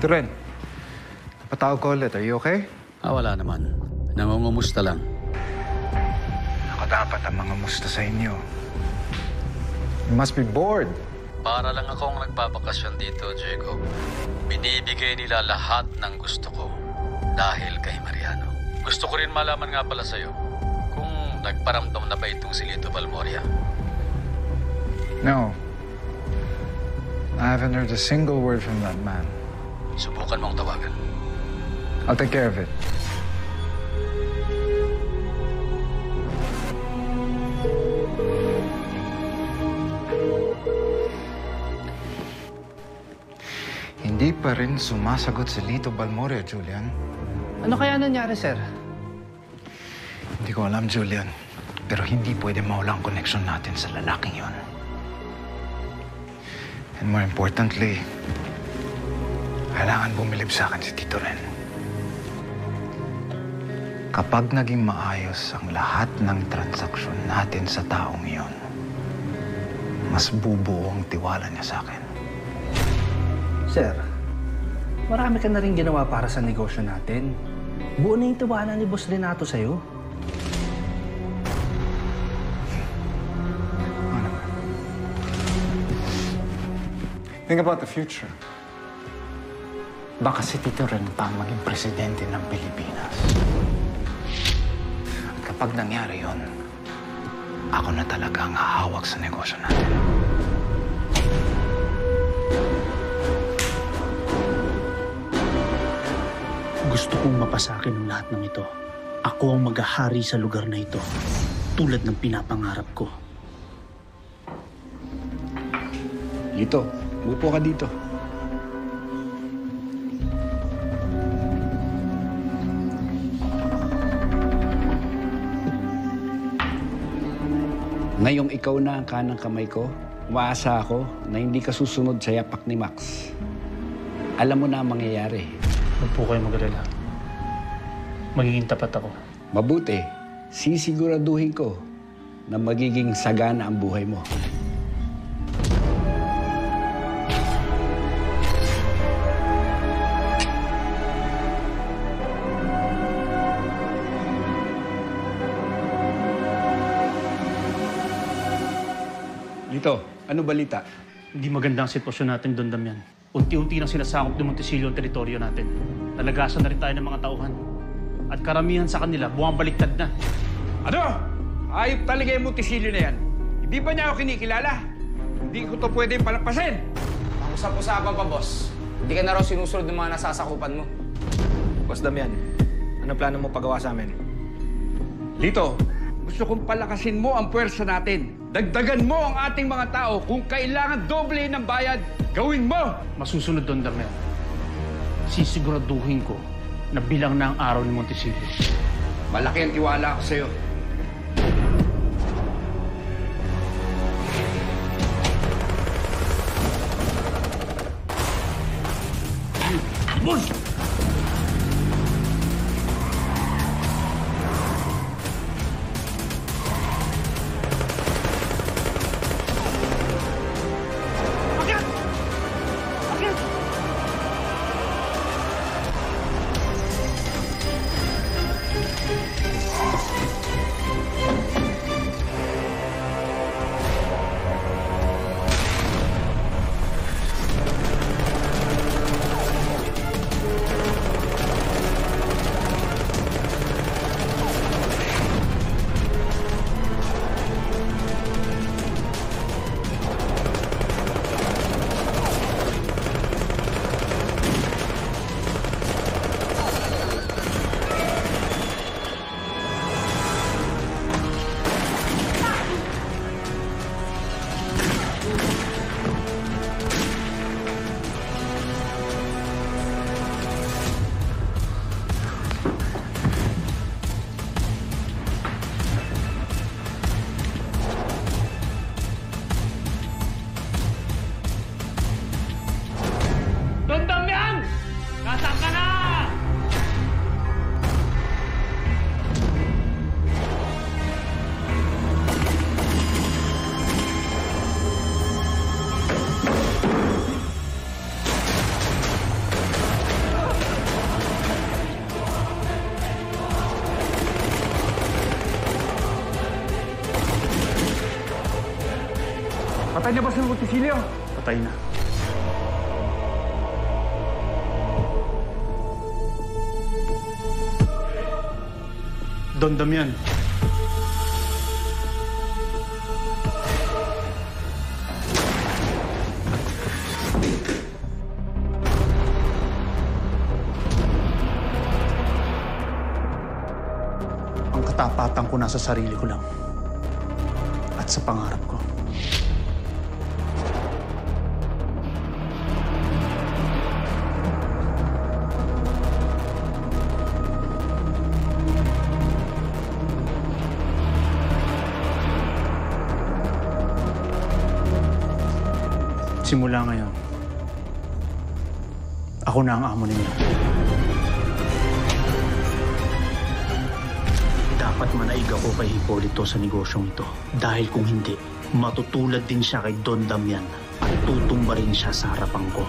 Ito rin. Napatawag ko ulit. Are you okay? Ah, wala naman. Nangungumusta lang. Ako dapat ang mga musta sa inyo. You must be bored. Para lang akong nagpapakasyon dito, Jacob. Binibigay nila lahat ng gusto ko dahil kay Mariano. Gusto ko rin malaman nga pala sa'yo kung nagparamdam na ba itong si Lito Balmoria. No. I haven't heard a single word from that man. Subukan mong tawagan. I'll take care of it. Hindi pa rin sumasagot si Lito Balmoria, Julian. Ano kaya nangyari, sir? Hindi ko alam, Julian. Pero hindi pwede mawala ang connection natin sa lalaking yon. And more importantly, kailangan bumilib sa akin si Tito Ren. Kapag naging maayos ang lahat ng transaksyon natin sa taong iyon, mas bubuo ang tiwala niya sa akin. Sir, marami ka na rin ginawa para sa negosyo natin. Buo na yung tiwala ni Boss Renato sa'yo. Ano? Think about the future. Baka si Tito Ren pa ang maging presidente ng Pilipinas. At kapag nangyari yon, ako na talaga ang hahawak sa negosyo natin. Gusto kong mapasakin ang lahat ng ito. Ako ang maghahari sa lugar na ito. Tulad ng pinapangarap ko. Lito, upo ka dito. Ngayong ikaw na ang kanang kamay ko, umaasa ako na hindi ka susunod sa yapak ni Max. Alam mo na ang mangyayari. Huwag po kayo magalala. Magiging tapat ako. Mabuti, sisiguraduhin ko na magiging sagana ang buhay mo. Lito, ano balita? Hindi maganda ang sitwasyon natin doon, Damian. Unti-unti nang sinasakop ni Montesilio ang teritoryo natin. Nalagasan na rin tayo ng mga tauhan. At karamihan sa kanila, bumabaliktad na. Ano? Ayop talaga yung Montesilio na yan. Hindi ba niya ako kinikilala? Hindi ko to pwedeng palampasin. Ang usap-usapan pa, boss. Hindi ka na raw sinusunod ng mga nasasakupan mo. Boss Damian, ano plano mo pagawa sa amin? Lito, gusto kong palakasin mo ang puwersa natin. Dagdagan mo ang ating mga tao. Kung kailangan doble ng bayad, gawin mo! Masusunod, Don Darnel. Sisiguraduhin ko na bilang na ang araw ni Montecillo. Malaki ang tiwala ko sa'yo. Monstro! Patay na ba si Montesilio? Patay na. Don Damian. Ang katapatan ko nasa sarili ko lang. At sa pangarap ko. Simula ngayon, ako na ang amo ninyo. Dapat manaig ako kay Hipolito sa negosyong ito. Dahil kung hindi, matutulad din siya kay Don Damian at tutumba rin siya sa harapan ko.